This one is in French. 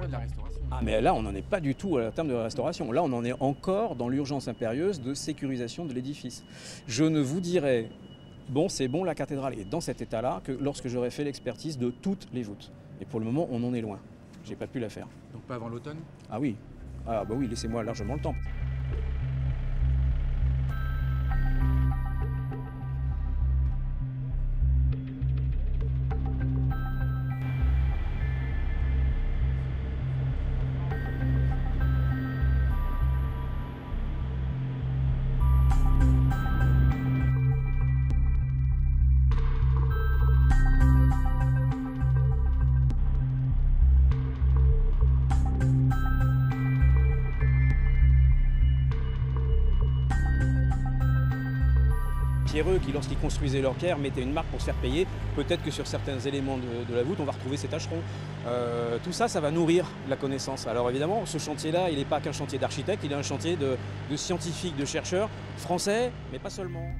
période de la restauration. Ah mais là on n'en est pas du tout à la terme de la restauration. Là on en est encore dans l'urgence impérieuse de sécurisation de l'édifice. Je ne vous dirai, bon c'est bon la cathédrale est dans cet état-là que lorsque j'aurai fait l'expertise de toutes les voûtes. Et pour le moment on en est loin. J'ai pas pu la faire. Donc pas avant l'automne? Ah oui. Ah bah oui, laissez-moi largement le temps. Qui, lorsqu'ils construisaient leur pierre, mettaient une marque pour se faire payer. Peut-être que sur certains éléments de, la voûte, on va retrouver ces tâcherons. Euh, tout ça, ça va nourrir la connaissance. Alors évidemment, ce chantier-là, il n'est pas qu'un chantier d'architecte, il est un chantier de scientifiques, de chercheurs français, mais pas seulement.